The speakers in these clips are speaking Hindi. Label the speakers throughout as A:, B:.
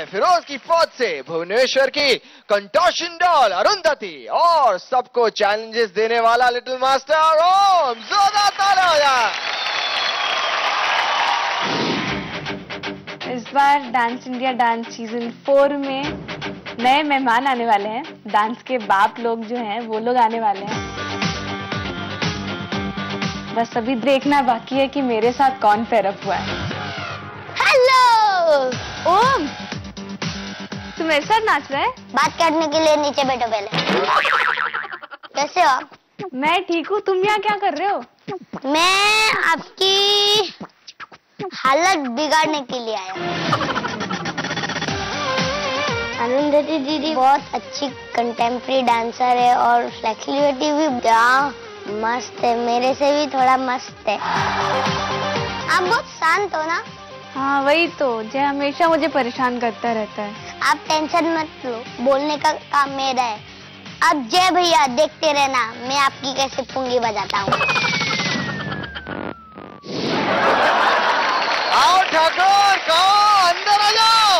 A: है फिरोज की फौज से भुवनेश्वर की कंटोशन डॉल अरुंधति और सबको चैलेंजेस देने वाला लिटिल मास्टर ओम जोरदार ताला
B: इस बार dance India dance season four में नए मेहमान आने वाले हैं। डांस के बाप लोग जो हैं वो लोग आने वाले हैं। बस अभी देखना बाकी है कि मेरे साथ कौन पेरअप हुआ है।
C: हेलो
B: ओम! मेरे साथ नाच रहा है?
C: बात करने के लिए नीचे बैठो पहले। कैसे हो आप?
B: मैं ठीक हूँ तुम यहाँ क्या कर रहे हो?
C: मैं आपकी हालत बिगाड़ने के लिए आया हूँ। अरुंधति दीदी बहुत अच्छी कंटेम्प्रेरी डांसर है और फ्लेक्सिबिलिटी भी मस्त है मेरे से भी थोड़ा मस्त है। आप बहुत शांत हो ना?
B: हाँ वही तो जय हमेशा मुझे परेशान करता रहता है।
C: आप टेंशन मत लो बोलने का काम मेरा है। अब जय भैया देखते रहना मैं आपकी कैसे पुंगी बजाता हूँ।
A: आओ ठाकुर कहो अंदर आ जाओ।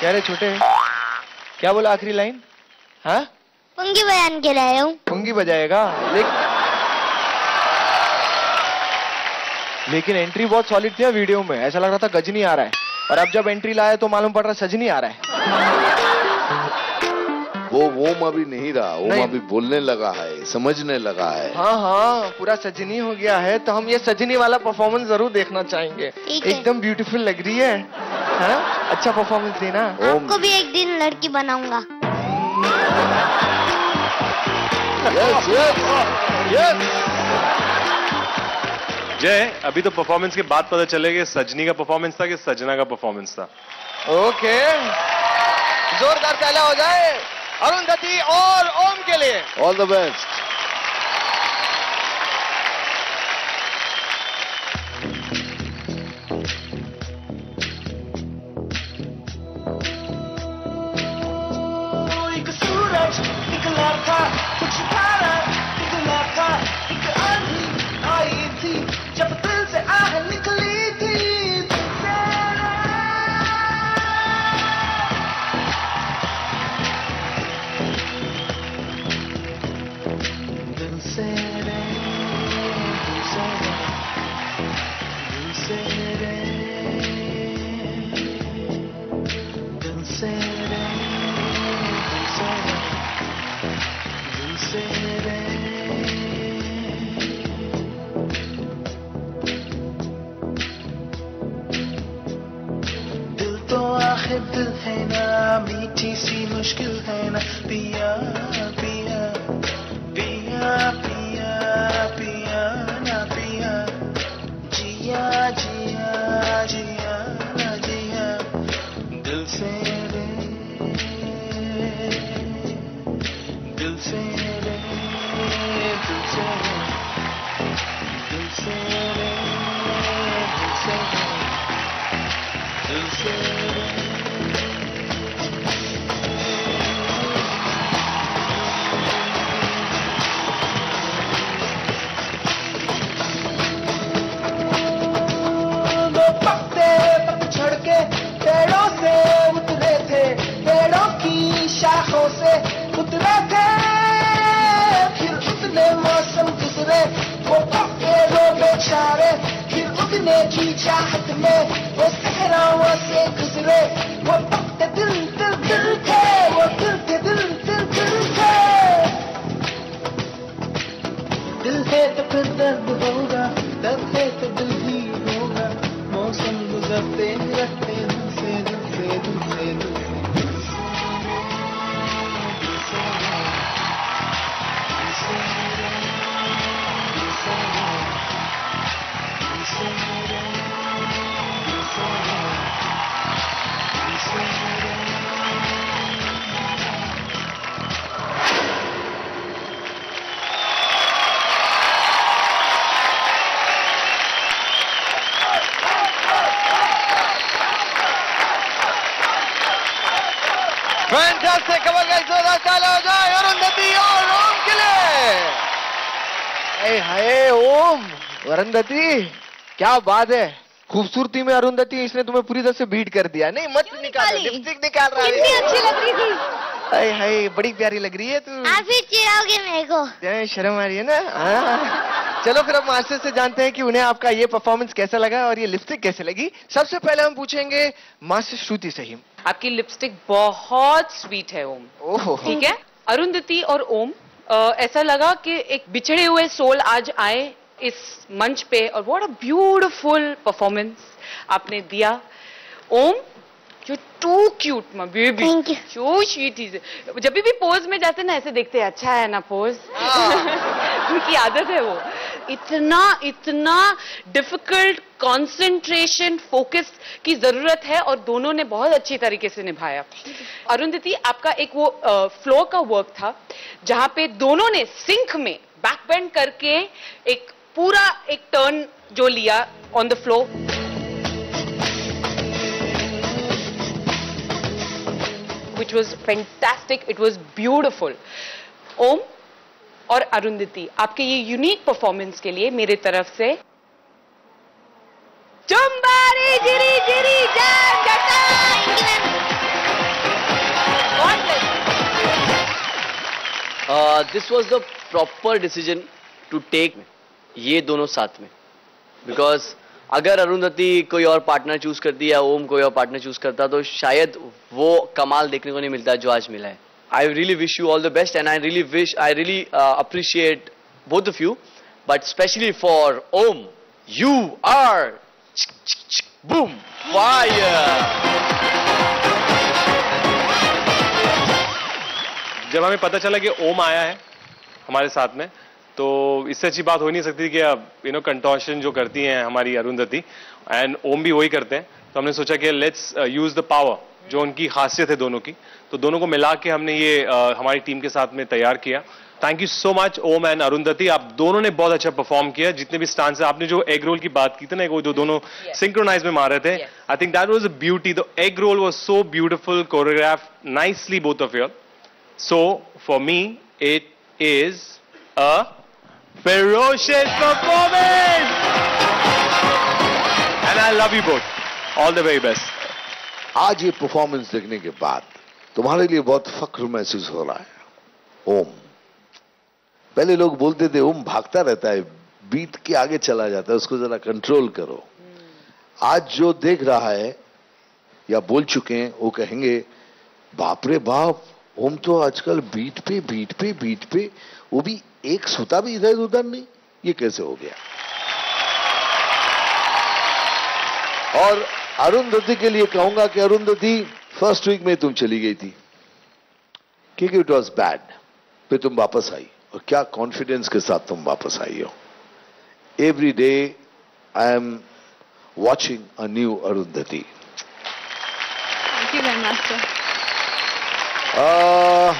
A: क्या रे छोटे क्या बोला आखिरी लाइन? हाँ?
C: पुंगी बयान के लाए हूँ।
A: पुंगी बजाएगा। लेकिन लेकिन एंट्री बहुत सॉलिड थी वीडियो में। ऐसा लग रहा था गजनी आ रहा है। और अब जब एंट्री लाया तो मालूम पड़ रहा है सजनी आ रहा है।
D: वो ओम अभी नहीं रहा ओम
A: नहीं।
D: अभी बोलने लगा है समझने लगा है।
A: हाँ हाँ पूरा सजनी हो गया है तो हम ये सजनी वाला परफॉर्मेंस ज़रूर देखना चाहेंगे। एकदम ब्यूटीफुल लग रही है हाँ? अच्छा परफॉर्मेंस देना।
C: आपको भी एक दिन लड़की बनाऊँगा।
D: यस यस यस
E: जय अभी तो परफॉर्मेंस के बाद पता चलेगा सजनी का परफॉर्मेंस था कि सजना का परफॉर्मेंस था।
A: ओके जोरदार पहला हो जाए अरुंधति और ओम के लिए।
D: ऑल द बेस्ट
F: हाथ में की चाहत में वो सहरा वो से गुजरे वो वक्त दिल
A: फैंटास्टिक कमल का जोरदार ताला हो जाए अरुंधति और ओम के लिए। हाय ओम। अरुंधति क्या बात है। खूबसूरती में अरुंधति इसने तुम्हें पूरी तरह से बीट कर दिया। नहीं मत निकालो लिपस्टिक निकाल रहा
C: कितनी
A: है
C: अच्छी लग रही थी।
A: हाय हाय बड़ी प्यारी लग रही है तू।
C: आप ही चिढ़ाओगे मेरे को।
A: शर्म आ रही है ना? हाँ। चलो फिर अब मास्टर से जानते हैं कि उन्हें आपका ये परफॉर्मेंस कैसा लगा और ये लिपस्टिक कैसे लगी। सबसे पहले हम पूछेंगे मास्टर श्रुति सही
G: आपकी लिपस्टिक बहुत स्वीट है ओम। ठीक है? अरुंधति और ओम ऐसा लगा कि एक बिछड़े हुए सोल आज आए इस मंच पे और व्हाट अ ब्यूटीफुल परफॉर्मेंस आपने दिया। Om you too cute my baby जो स्वीट इज़ जब भी पोज में जाते ना ऐसे देखते हैं अच्छा है ना पोज उनकी आदत है वो। इतना इतना डिफ़िकल्ट कंसंट्रेशन फोकस की ज़रूरत है और दोनों ने बहुत अच्छी तरीके से निभाया। अरुंधति, आपका एक वो फ्लो का वर्क था, जहाँ पे दोनों ने सिंक में बैक बेंड करके एक पूरा एक टर्न जो लिया on the flow which was fantastic, it was beautiful Om और अरुंधति, आपके ये यूनिक परफॉर्मेंस के लिए मेरे तरफ़ से। चुम्बारी जिरी Jiri.
H: This was the proper decision to take ये दोनों साथ में। बिकॉज़ अगर अरुंधति कोई और पार्टनर चूज़ करती या ओम कोई और पार्टनर चूज़ करता तो शायद वो कमाल देखने को नहीं मिलता जो आज मिला है। I really wish you all the best and I really wish, I really uh, appreciate both of you. But especially for Om, you are boom, fire.
E: जब हमें पता चला कि ओम आया है हमारे साथ में तो इससे अच्छी बात हो नहीं सकती कि यू नो कंटॉशन जो करती हैं हमारी अरुंधति एंड ओम भी वही करते हैं तो हमने सोचा कि लेट्स यूज़ द पावर जो उनकी खासियत है दोनों की। तो दोनों को मिला के हमने ये uh, हमारी टीम के साथ में तैयार किया। Thank you so much Om and Arundhati आप दोनों ने बहुत अच्छा परफॉर्म किया जितने भी स्टांस है। आपने जो एग रोल की बात की थी ना वो जो दोनों सिंक्रोनाइज में मार रहे थे I think that was a beauty the egg roll was so beautiful choreograph nicely both of your so for me it is a ferocious performance. And I love you both. All the very best.
I: आज ये परफॉर्मेंस देखने के बाद तुम्हारे लिए बहुत फख्र महसूस हो रहा है। ओम। पहले लोग बोलते थे, ओम भागता रहता है बीट के आगे चला जाता है, उसको जरा कंट्रोल करो। आज जो देख रहा है, या बोल चुके हैं, वो कहेंगे, बाप रे बाप, ओम तो आजकल बीट पे बीट पे बीट पे, वो भी एक सुता भी इधर उधर नहीं, ये कैसे हो गया? और अरुंधति के लिए कहूँगा कि अरुंधति फ़र्स्ट वीक में तुम चली गई थी। क्योंकि इट वॉज़ बैड फिर तुम वापस आई। और क्या कॉन्फिडेंस के साथ तुम वापस आई हो। Every day I am watching a new Arundhati.
B: Thank you master
I: आ,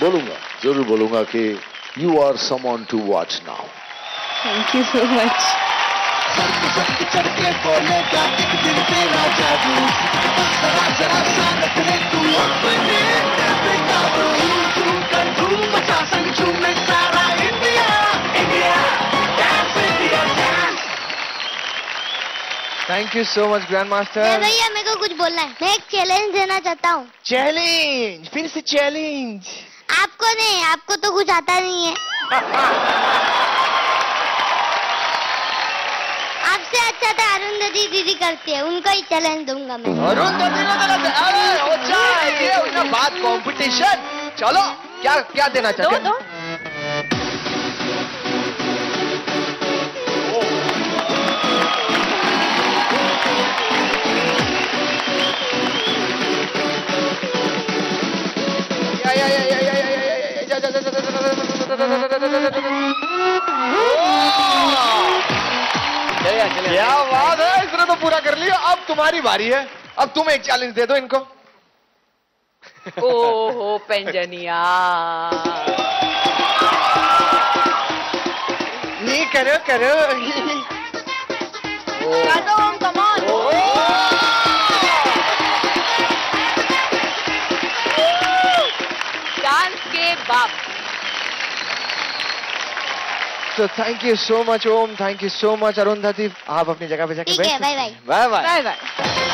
I: बोलूँगा ज़रूर बोलूँगा कि you are summon to watch now
B: thank you so much
D: चढ़ के बोलेगा एक दिन तेरा जादू जरा जरा सा नखरे तू अपने पे काबू कर धूम मचा संग झूमे सारा India India dance India dance
A: thank you so much grand master
C: भैया मेरे को कुछ बोलना है। मैं एक चैलेंज देना चाहता हूँ।
A: चैलेंज फिर से चैलेंज
C: आपको नहीं आपको तो कुछ आता नहीं है। आपसे अच्छा तो अरुंधति दीदी करती है उनको ही चैलेंज दूँगा मैं
A: अरुंधति अरे अच्छा ये उनका बात कंपटीशन चलो क्या क्या देना
G: दो
A: चाहते
G: दो
A: हैं या या या या या या या या या जा जा जा जा जा जा
H: चलेगा
A: क्या बात है? इसने तो पूरा कर लिया। अब तुम्हारी बारी है। अब तुम एक चैलेंज दे दो इनको।
G: ओहो पेंजनिया।
A: नहीं करो करो।
G: डांस के बाप।
A: तो thank you so much Om thank you so much Arundhati आप अपनी जगह पे जाके बाय बाय
G: बाय बाय